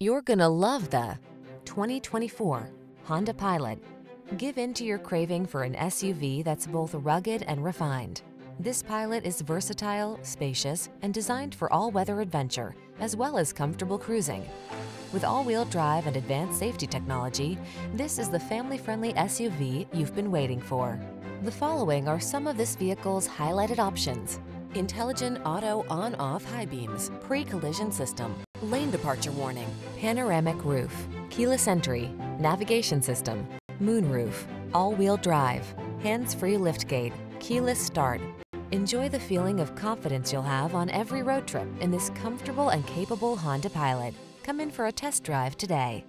You're gonna love the 2024 Honda Pilot. Give in to your craving for an SUV that's both rugged and refined. This Pilot is versatile, spacious, and designed for all-weather adventure, as well as comfortable cruising. With all-wheel drive and advanced safety technology, this is the family-friendly SUV you've been waiting for. The following are some of this vehicle's highlighted options. Intelligent auto on-off high beams, pre-collision system, lane departure warning, panoramic roof, keyless entry, navigation system, moonroof, all-wheel drive, hands-free liftgate, keyless start. Enjoy the feeling of confidence you'll have on every road trip in this comfortable and capable Honda Pilot. Come in for a test drive today.